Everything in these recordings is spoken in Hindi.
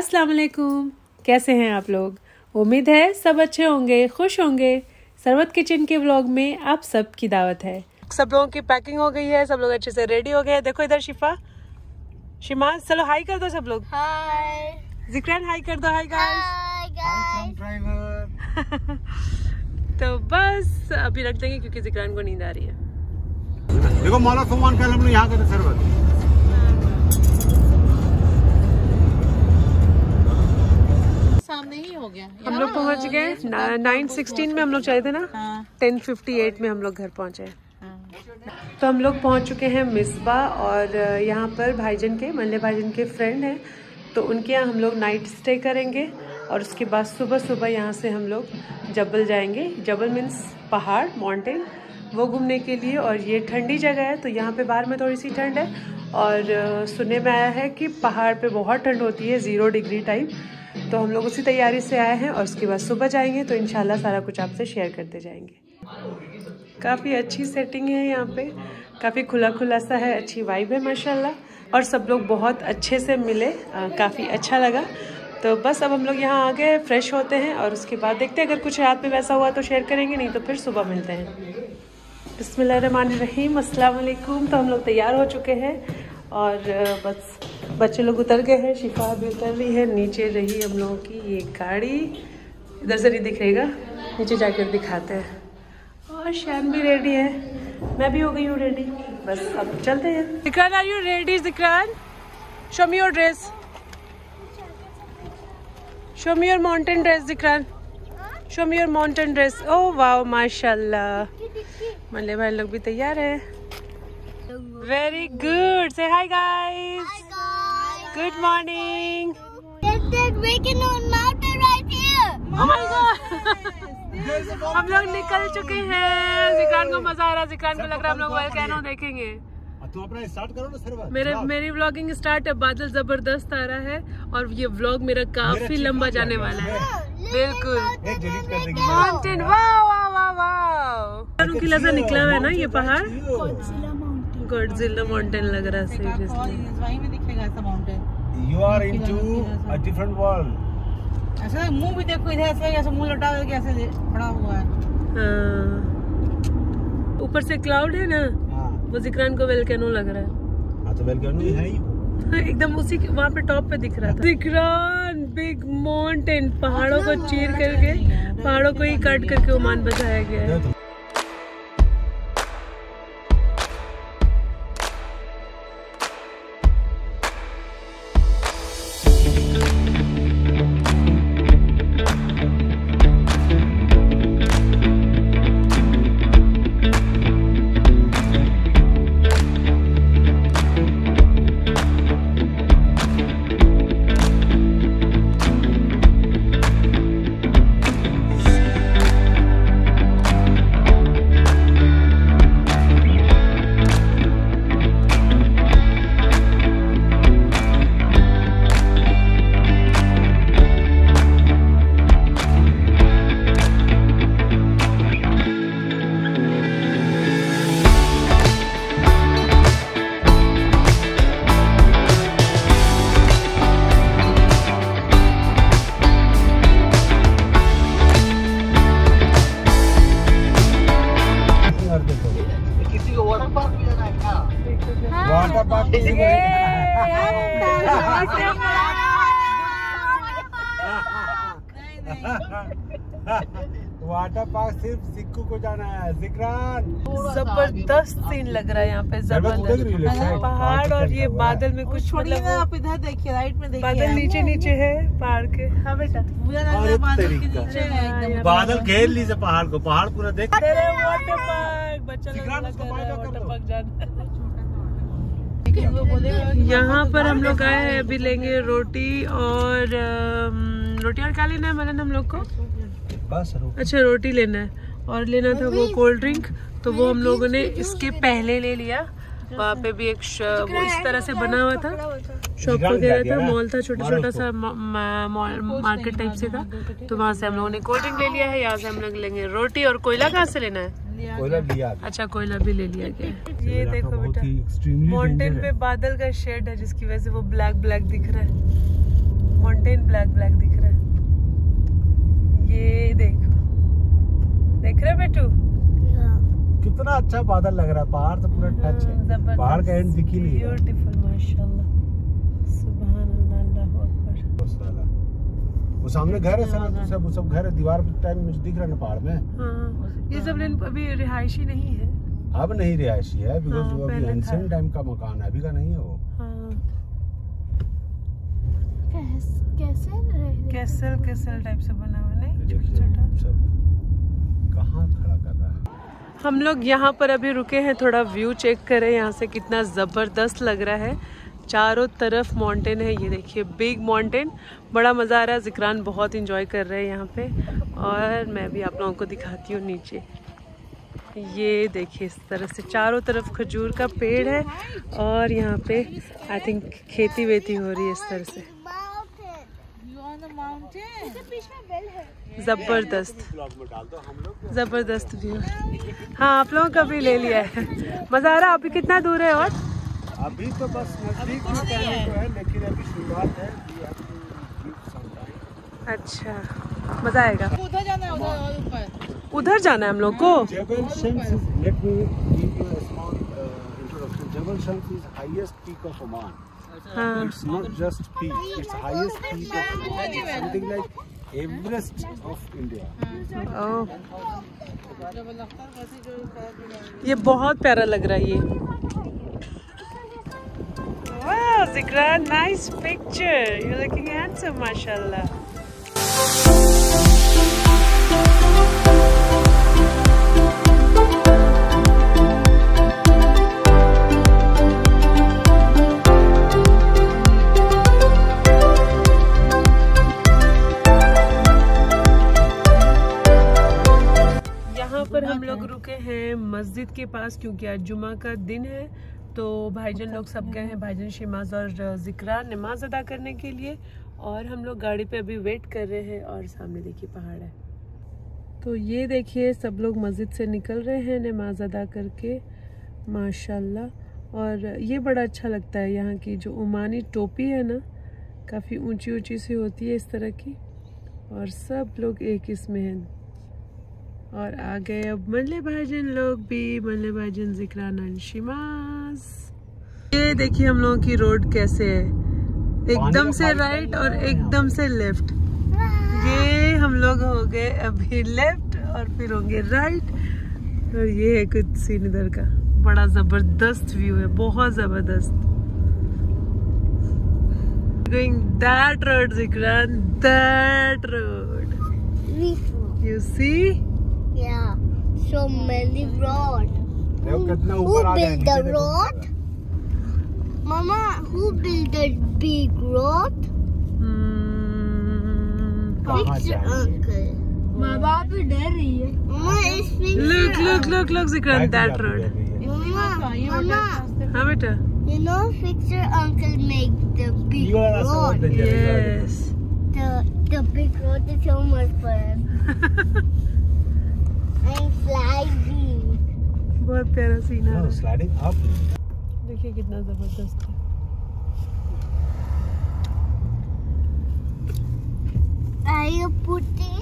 अस्सलाम वालेकुम कैसे हैं आप लोग? उम्मीद है सब अच्छे होंगे खुश होंगे। सरवत किचन के व्लॉग में आप सब की दावत है। सब लोगों की पैकिंग हो गई है सब लोग अच्छे से रेडी हो गए हैं। देखो इधर शिफा। शिमा चलो हाई कर दो सब लोग। हाय। जिक्रान हाई कर दो हाय गाइस ड्राइवर तो बस अभी रख देंगे क्योंकि जिक्रान को नींद आ रही है। देखो मौला सोमान कल हम लोग यहाँ गए थे सामने ही हो गया। हम लोग पहुँच गए। नाइन सिक्सटीन में हम लोग चले थे ना। टेन फिफ्टी एट में हम लोग घर पहुँचे। तो हम लोग पहुँच चुके हैं मिसबा और यहाँ पर भाईजन के मल्ले भाईजन के फ्रेंड हैं। तो उनके यहाँ हम लोग नाइट स्टे करेंगे और उसके बाद सुबह सुबह यहाँ से हम लोग जबल जाएँगे। जबल मीन्स पहाड़ माउंटेन वो घूमने के लिए और ये ठंडी जगह है तो यहाँ पे बाहर में थोड़ी सी ठंड है। और सुनने में आया है कि पहाड़ पे बहुत ठंड होती है ज़ीरो डिग्री टाइप तो हम लोग उसी तैयारी से आए हैं और उसके बाद सुबह जाएँगे तो इंशाल्लाह सारा कुछ आपसे शेयर करते जाएँगे। काफ़ी अच्छी सेटिंग है यहाँ पे। काफ़ी खुला खुला सा है, अच्छी वाइब है, माशाल्लाह। और सब लोग बहुत अच्छे से मिले काफ़ी अच्छा लगा। तो बस अब हम लोग यहाँ आ गए फ्रेश होते हैं और उसके बाद देखते हैं, अगर कुछ रात में वैसा हुआ तो शेयर करेंगे, नहीं तो फिर सुबह मिलते हैं। बिस्मिल्लाहिर्रहमानिर्रहीम अस्सलाम वालेकुम तो हम लोग तैयार हो चुके हैं और बस बच्चे लोग उतर गए हैं, शिफा भी उतर रही है, नीचे रही हम लोगों की ये गाड़ी। इधर से नहीं दिख रहेगा नीचे जाकर दिखाते हैं। और शैन भी रेडी है। मैं भी हो गई हूँ रेडी बस अब चलते हैं। Zikran are you ready Zikran show me your dress show me your mountain dress Zikran show me your mountain dress oh wow माशाल्लाह। मल्ले भाई लोग भी तैयार है। वेरी गुड से hi guys good morning we can on mountain right here. Oh my god! हम लोग निकल चुके हैं। जिक्रान को मज़ा आ रहा है। जिक्रान को लग रहा है हम लोग वोल्केनो देखेंगे। तुम अपना स्टार्ट करो ना सरबत मेरे मेरी व्लॉगिंग स्टार्ट है। बादल ज़बरदस्त आ रहा है और ये व्लॉग मेरा काफ़ी लंबा जाने वाला है। बिल्कुल। एक डिलीट कर देंगे। माउंटेन वाह वाह वाह वाह किला से निकला हुआ है ना ये पहाड़? गॉडजिला माउंटेन लग रहा है सीरियसली वहीं में दिखेगा ऐसा mountain you are into a different world ऐसा। मुँह भी देखो इधर ऐसे ऐसे मुँह लटा हुआ कैसे पड़ा हुआ है। हाँ। ऊपर से क्लाउड है ना? हाँ। वो जिक्रान को वेलकेनो लग रहा है। हाँ तो वेलकम है ही वो। एकदम उसी के वहाँ पे टॉप पे दिख रहा था जिक्रान बिग माउंटेन पहाड़ों को चीर करके पहाड़ों को ही काट करके ओमान बसाया गया है। सिक्कू को जाना है जिक्रान ज़बरदस्त सीन लग रहा है यहाँ पे ज़बरदस्त। पहाड़ और ये बादल में कुछ मतलब आप इधर देखिए राइट में देखिए बादल नीचे नीचे है पहाड़ के हाँ बेटा है बादल के नीचे बादल घेर लीजिए पहाड़ को पहाड़ पूरा देख। है यहाँ पर हम लोग आए हैं अभी लेंगे रोटी और रोटी और क्या लेना है मलन हम लोग को? अच्छा रोटी लेना है। और लेना था वो कोल्ड ड्रिंक तो वो हम लोगों ने इसके पहले ले लिया। वहाँ पे भी एक वो इस तरह से बना हुआ था। शॉप वगैरह था मॉल था छोटा छोटा सा मॉल मार्केट टाइप से था। तो वहाँ से हम लोगों ने कोल्ड ड्रिंक ले लिया है यहाँ से हम लोग लेंगे रोटी और कोयला कहाँ से लेना है? कोयला लिया अच्छा कोयला भी ले लिया गया। ये देखो बेटा माउंटेन पे बादल का शेड है जिसकी वजह से वो ब्लैक ब्लैक दिख रहा है। माउंटेन ब्लैक ब्लैक दिख रहा है। ये देखो। देख रहे बेटू? कितना अच्छा बादल लग रहा है पहाड़ तो पूरा टच है। पहाड़ का एंड दिख ही नहीं ब्यूटीफुल माशाल्लाह। सुभान अल्लाह अल्लाहु अकबर वो सामने घर है सर तो सब सब घर है दीवार पे टाइम मुझे दिख रहा है ना पहाड़ में। हाँ। ये सब लेकिन अभी रिहायशी नहीं है। अब नहीं रिहायशी है बिकॉज़ हाँ, वो अभी। एंशियंट टाइम का मकान है अभी का नहीं है वो। हाँ। कैसे कैसल कैसल टाइप से बना हुआ नहीं? छोटा छोटा सब कहाँ खड़ा कर रहा है। हम लोग यहाँ पर अभी रुके हैं थोड़ा व्यू चेक करें यहाँ से कितना ज़बरदस्त लग रहा है। चारों तरफ़ माउंटेन है ये देखिए बिग माउंटेन बड़ा मज़ा आ रहा है जिक्रान बहुत इंजॉय कर रहे हैं यहाँ पे। और मैं भी आप लोगों को दिखाती हूँ नीचे। ये देखिए इस तरह से चारों तरफ़ खजूर का पेड़ है। और यहाँ पे आई थिंक खेती वेती हो रही है इस तरह से। ज़बरदस्त। ज़बरदस्त व्यू हाँ आप लोगों का भी ले लिया है। मज़ा आ रहा अभी कितना दूर है और? अभी तो बस नज़दीक है लेकिन अभी शुरुआत है अच्छा मज़ा आएगा। उधर जाना है ऊपर। उधर जाना है हम लोग को? Jabal Everest ऑफ़ इंडिया ये बहुत प्यारा लग रहा है ये Wow, Zikra, nice picture. You're looking handsome, mashallah. मस्जिद के पास क्योंकि आज जुमा का दिन है तो भाईजन लोग सब गए हैं भाईजन शिमाज और जिक्रा नमाज़ अदा करने के लिए और हम लोग गाड़ी पे अभी वेट कर रहे हैं और सामने देखिए पहाड़ है। तो ये देखिए सब लोग मस्जिद से निकल रहे हैं नमाज़ अदा करके माशाल्लाह। और ये बड़ा अच्छा लगता है यहाँ की जो उमानी टोपी है ना काफ़ी ऊँची ऊँची सी होती है इस तरह की और सब लोग एक इसमें हैं। और आ गए अब मल्ले भाईजन लोग भी मल्ले भाईजन जिक्रान शिमाज। ये देखिए हम लोगों की रोड कैसे है। एकदम से राइट और एकदम से लेफ़्ट ये हम लोग हो गए अभी लेफ़्ट और फिर होंगे राइट और ये है कुछ सीन इधर का। बड़ा ज़बरदस्त व्यू है बहुत ज़बरदस्त। Going that road Zikran that road you see? Yeah, so many road. देखो कितना Who ऊपर आ गए built नीचे the देखो। road? Mama, who built the big road? Hmm. कहाँ Fix your जाएंगे? uncle. माँ बाप डर रही है Mama, it's fix look look look look Zikran Back that to road जाती है ये। Mama, Mama, हाँ बेटा you know fix your uncle make the big ये वाला रास्ता बहुत road. डेंजर है yes The the big road is so much fun. Flying. बहुत प्यारा सीन है हाँ, sliding up. देखिए कितना ज़बरदस्त है Are you putting?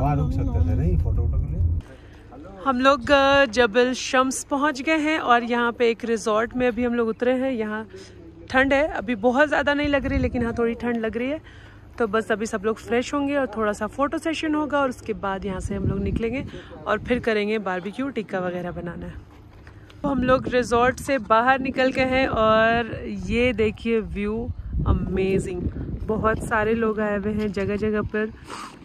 वहाँ रुक सकते थे नहीं फ़ोटो वोटो के लिए हम लोग जबल शम्स पहुँच गए हैं और यहाँ पे एक रिजॉर्ट में अभी हम लोग उतरे हैं यहाँ ठंड है अभी बहुत ज़्यादा नहीं लग रही लेकिन हाँ थोड़ी ठंड लग रही है तो बस अभी सब लोग फ्रेश होंगे और थोड़ा सा फ़ोटो सेशन होगा और उसके बाद यहाँ से हम लोग निकलेंगे और फिर करेंगे बारबेक्यू, टिक्का वगैरह बनाना। तो हम लोग रिजॉर्ट से बाहर निकल गए हैं और ये देखिए व्यू अमेजिंग। बहुत सारे लोग आए हुए हैं जगह जगह पर।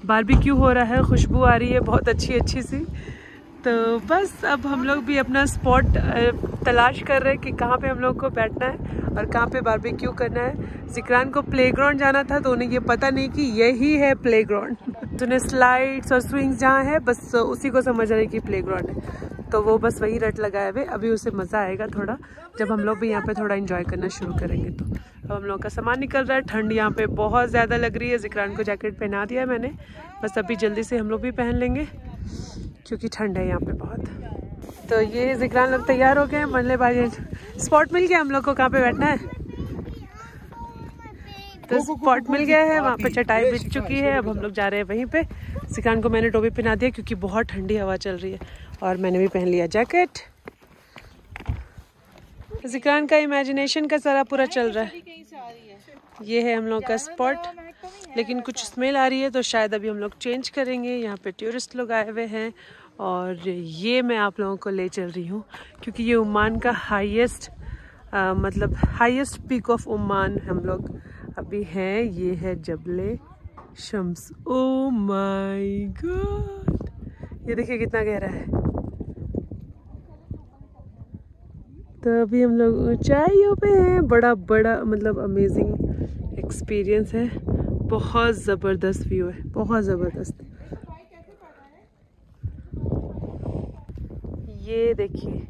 बारबेक्यू हो रहा है, खुशबू आ रही है, बहुत अच्छी अच्छी सी। तो बस अब हम लोग भी अपना स्पॉट तलाश कर रहे हैं कि कहाँ पे हम लोग को बैठना है और कहाँ पे बारबेक्यू करना है। जिक्रान को प्लेग्राउंड जाना था तो उन्हें ये पता नहीं कि यही है प्लेग्राउंड तो उन्हें स्लाइड्स और स्विंग्स जहाँ है, बस उसी को समझ रहे कि प्लेग्राउंड है। तो वो बस वही रट लगाए हुए, अभी उसे मज़ा आएगा थोड़ा। जब हम लोग भी यहाँ पे थोड़ा इन्जॉय करना शुरू करेंगे तो। अब हम लोग का सामान निकल रहा है, ठंड यहाँ पे बहुत ज़्यादा लग रही है। जिक्रान को जैकेट पहना दिया है मैंने। बस अभी जल्दी से हम लोग भी पहन लेंगे। क्योंकि ठंड है यहाँ पे बहुत। तो ये जिक्रान लोग तैयार हो गए हैं मरले भाई स्पॉट मिल गया हम लोग को कहाँ पे बैठना है? तो स्पॉट मिल गया है वहाँ पे चटाई बिछ चुकी है। अब हम लोग जा रहे हैं वहीं पे। सिकान को मैंने टोपी पहना दिया क्योंकि बहुत ठंडी हवा चल रही है और मैंने भी पहन लिया जैकेट जिक्रान का इमेजिनेशन का सारा पूरा चल रहा है। ये है हम लोग का स्पॉट लेकिन कुछ स्मेल आ रही है तो शायद अभी हम लोग चेंज करेंगे। यहाँ पे टूरिस्ट लोग आए हुए हैं और ये मैं आप लोगों को ले चल रही हूँ, क्योंकि ये ओमान का हाईएस्ट मतलब हाईएस्ट पीक ऑफ़ ओमान हम लोग अभी हैं। ये है जबले शम्स। ओ माय गॉड ये देखिए कितना गहरा है। तो अभी हम लोग ऊंचाइयों पे हैं। बड़ा बड़ा मतलब अमेजिंग एक्सपीरियंस है। बहुत ज़बरदस्त व्यू है, बहुत ज़बरदस्त। ये देखिए,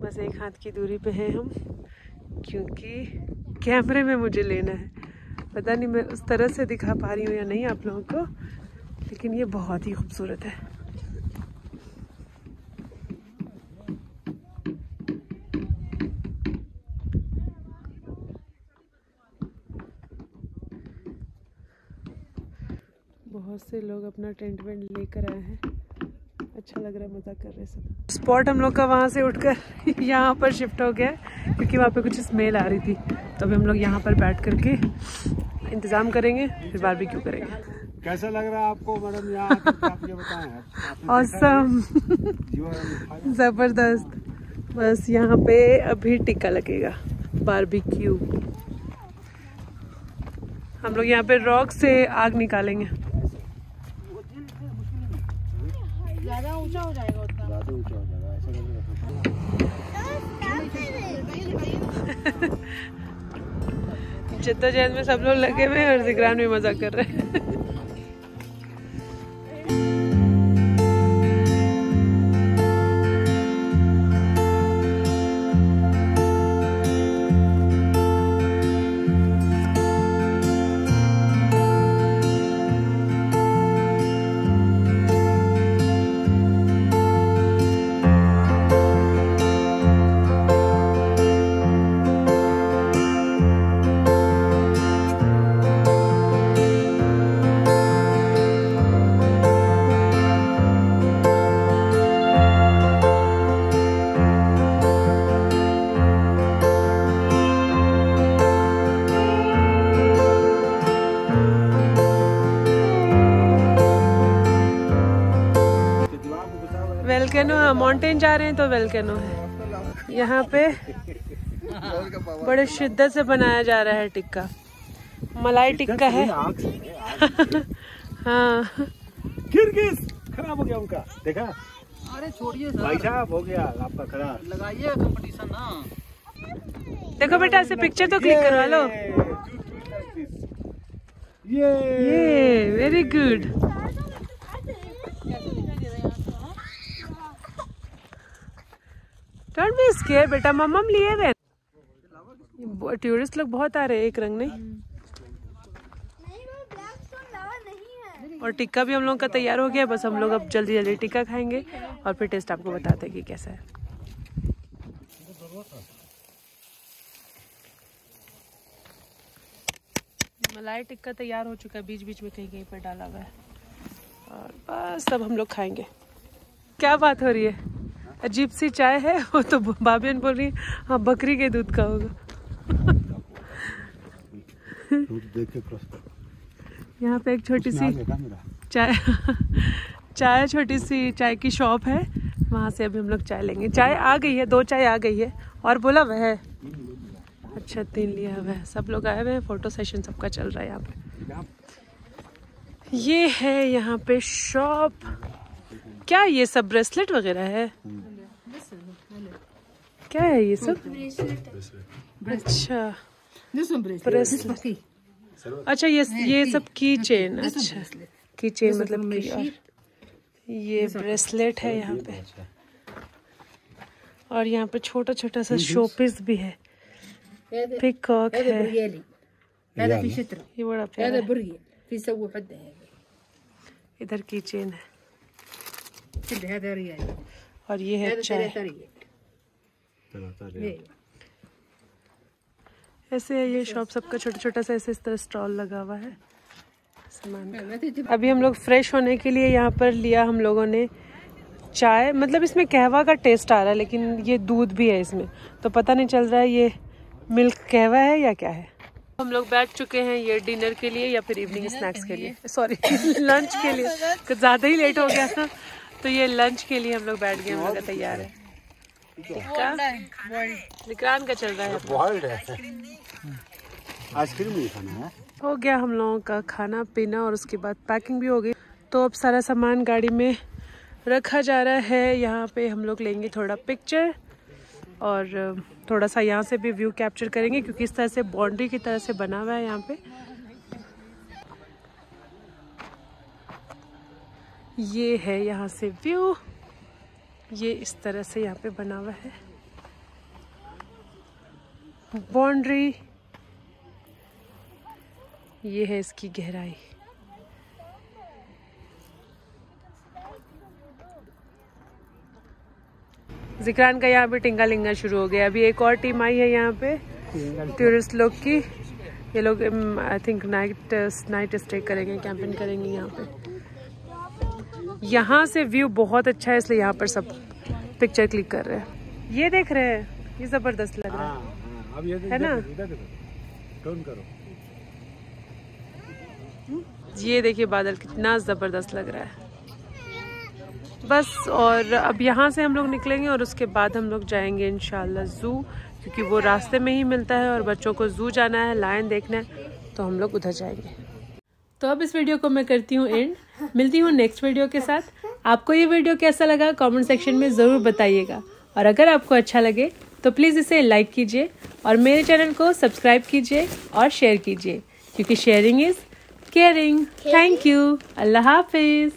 बस एक हाथ की दूरी पे हैं हम, क्योंकि कैमरे में मुझे लेना है। पता नहीं मैं उस तरह से दिखा पा रही हूँ या नहीं आप लोगों को, लेकिन ये बहुत ही खूबसूरत है। बहुत से लोग अपना टेंट वेंट लेकर आए हैं। अच्छा लग रहा है मज़ा कर रहे हैं सब। स्पॉट हम लोग का वहाँ से उठकर यहाँ पर शिफ्ट हो गया क्योंकि वहाँ पे कुछ स्मेल आ रही थी। तो अभी हम लोग यहाँ पर बैठ करके इंतज़ाम करेंगे फिर बार भी क्यों करेंगे। कैसा लग रहा है आपको मैडम? यहाँ आके आप ये बताएँ औसम ज़बरदस्त। बस यहाँ पे अभी टिक्का लगेगा बारबेक्यू हम लोग यहाँ पे रॉक से आग निकालेंगे ज़्यादा ऊँचा हो जाएगा उतना। ज़्यादा ऊँचा हो जाएगा ऐसा करके जद्दोजहद में सब लोग लगे हुए हैं और जिक्रान भी मज़ा कर रहे हैं। वेलकेनो माउंटेन जा रहे हैं तो वेलकेनो है। यहाँ पे बड़े शिद्दत से बनाया जा रहा है टिक्का। मलाई टिक्का है। हाँ। खराब हो गया उनका। देखा? अरे छोड़िए भाई साहब हो गया आपका खराब लगाइए कंपटीशन ना देखो बेटा ऐसे पिक्चर तो क्लिक करवा लो। ये ये very good don't be scared बेटा मम्मम लिए हुए टूरिस्ट लोग बहुत आ रहे हैं एक रंग नहीं। और टिक्का भी हम लोग का तैयार हो गया, बस हम लोग अब जल्दी जल्दी टिक्का खाएँगे और फिर टेस्ट आपको बताते हैं कि कैसा है। मलाई टिक्का तैयार हो चुका है बीच बीच में कहीं कहीं पर डाला हुआ है। और बस, अब हम लोग खाएँगे। क्या बात हो रही है? अजीब सी चाय है वो तो भाभियन बोल रही है हाँ बकरी के दूध का होगा। यहाँ पे एक छोटी सी चाय चाय छोटी सी चाय की शॉप है वहाँ से अभी हम लोग चाय लेंगे। चाय आ गई है दो चाय आ गई है और बोला वह अच्छा तीन लिया हुआ है। सब लोग आए हुए हैं फ़ोटो सेशन सबका चल रहा है यहाँ पे। ये है यहाँ पे शॉप क्या ये सब ब्रेसलेट वगैरह है? क्या है ये सब? अच्छा। ब्रेसलेट अच्छा ये ये सब की चेन अच्छा। की चेन मतलब की और ये ब्रेसलेट है यहाँ पे। और यहाँ पे छोटा छोटा सा शोपीस भी है। पिकॉक है। ये बड़ा प्यारा इधर की चेन है। और ये है चाय। ऐसे ये शॉप सबका छोटा छोटा सा ऐसे इस तरह स्टॉल लगा हुआ है। सामान। अभी हम लोग फ्रेश होने के लिए यहाँ पर लिया हम लोगों ने चाय। मतलब इसमें कहवा का टेस्ट आ रहा है लेकिन ये दूध भी है इसमें। तो पता नहीं चल रहा है ये मिल्क कहवा है या क्या है। हम लोग बैठ चुके हैं ये डिनर के लिए या फिर इवनिंग स्नैक्स के लिए। सॉरी लंच के लिए। ज़्यादा ही लेट हो गया था। तो ये लंच के लिए हम लोग बैठ गए हम लोग तैयार है। का चल रहा है। बॉइल्ड है। आइसक्रीम नहीं खाना है। हो गया हम लोगों का खाना पीना और उसके बाद पैकिंग भी हो गई। तो अब सारा सामान गाड़ी में रखा जा रहा है। यहाँ पे हम लोग लेंगे थोड़ा पिक्चर और थोड़ा सा यहाँ से भी व्यू कैप्चर करेंगे क्योंकि इस तरह से बाउंड्री की तरह से बना हुआ है यहाँ पे। ये है यहाँ से व्यू। ये इस तरह से यहाँ पे बना हुआ है। बाउंड्री। ये है इसकी गहराई। जिक्रान का यहाँ पे टिंगा लिंगा शुरू हो गया। अभी एक और टीम आई है यहाँ पे, टूरिस्ट लोग की। ये लोग I think night night stay करेंगे कैंपिंग करेंगे यहाँ पे। यहाँ से व्यू बहुत अच्छा है इसलिए यहाँ पर सब पिक्चर क्लिक कर रहे हैं। ये देख रहे हैं ये ज़बरदस्त लग रहा है। हाँ हाँ अब ये है ना? टर्न करो। ये देखिए बादल कितना ज़बरदस्त लग रहा है। बस और अब यहाँ से हम लोग निकलेंगे और उसके बाद हम लोग जाएँगे इंशाल्लाह ज़ू क्योंकि वो रास्ते में ही मिलता है और बच्चों को ज़ू जाना है लायन देखना है तो हम लोग उधर जाएँगे। तो अब इस वीडियो को मैं करती हूँ एंड। मिलती हूँ नेक्स्ट वीडियो के साथ। आपको ये वीडियो कैसा लगा कमेंट सेक्शन में ज़रूर बताइएगा। और अगर आपको अच्छा लगे तो प्लीज़ इसे लाइक कीजिए और मेरे चैनल को सब्सक्राइब कीजिए और शेयर कीजिए। क्योंकि sharing is caring thank you अल्लाह हाफिज़।